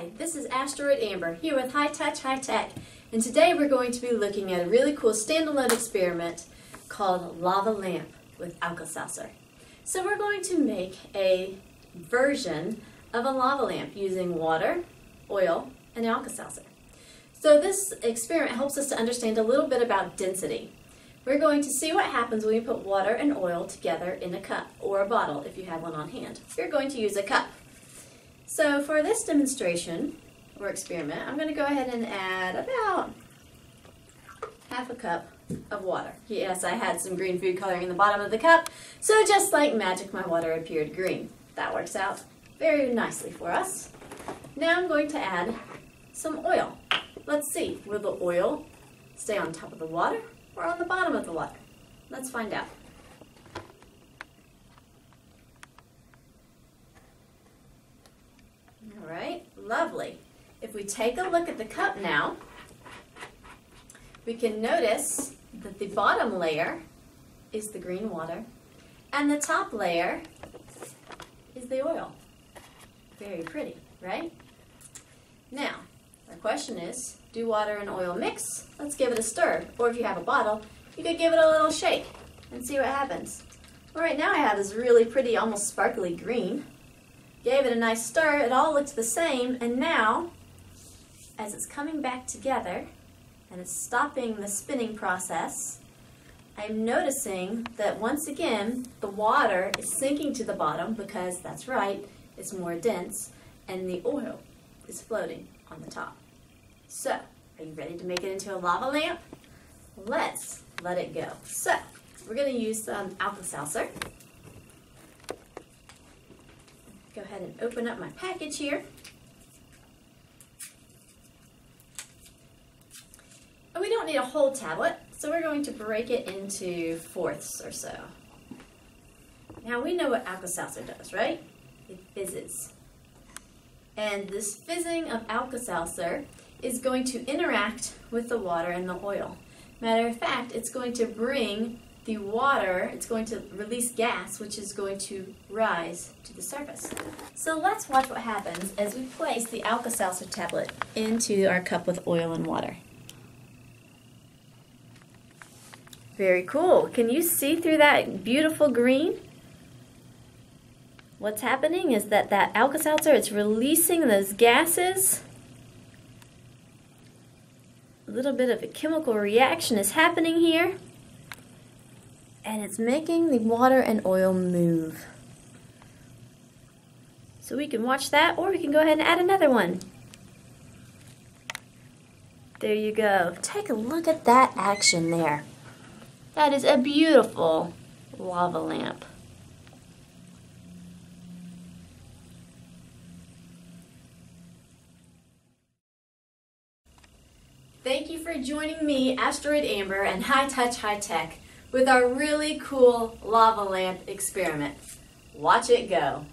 Hi, this is Asteroid Amber here with High Touch High Tech, and today we're going to be looking at a really cool standalone experiment called Lava Lamp with Alka-Seltzer. So we're going to make a version of a lava lamp using water, oil, and Alka-Seltzer. So this experiment helps us to understand a little bit about density. We're going to see what happens when you put water and oil together in a cup or a bottle if you have one on hand. You're going to use a cup. So for this demonstration or experiment, I'm going to go ahead and add about half a cup of water. Yes, I had some green food coloring in the bottom of the cup, so just like magic, my water appeared green. That works out very nicely for us. Now I'm going to add some oil. Let's see, will the oil stay on top of the water or on the bottom of the water? Let's find out. All right, lovely. If we take a look at the cup now, we can notice that the bottom layer is the green water and the top layer is the oil. Very pretty, right? Now, our question is, do water and oil mix? Let's give it a stir. Or if you have a bottle, you could give it a little shake and see what happens. Well, right now I have this really pretty, almost sparkly green. Gave it a nice stir, it all looks the same, and now, as it's coming back together, and it's stopping the spinning process, I'm noticing that once again, the water is sinking to the bottom because that's right, it's more dense, and the oil is floating on the top. So, are you ready to make it into a lava lamp? Let's let it go. So, we're to use some Alka-Seltzer. Go ahead and open up my package here. And we don't need a whole tablet, so we're going to break it into fourths or so. Now we know what Alka-Seltzer does, right? It fizzes. And this fizzing of Alka-Seltzer is going to interact with the water and the oil. Matter of fact, it's going to bring the water, it's going to release gas, which is going to rise to the surface. So let's watch what happens as we place the Alka-Seltzer tablet into our cup with oil and water. Very cool. Can you see through that beautiful green? What's happening is that that Alka-Seltzer, it's releasing those gases. A little bit of a chemical reaction is happening here and it's making the water and oil move. So we can watch that or we can go ahead and add another one. There you go. Take a look at that action there. That is a beautiful lava lamp. Thank you for joining me, Asteroid Amber, and High Touch High Tech with our really cool lava lamp experiment. Watch it go.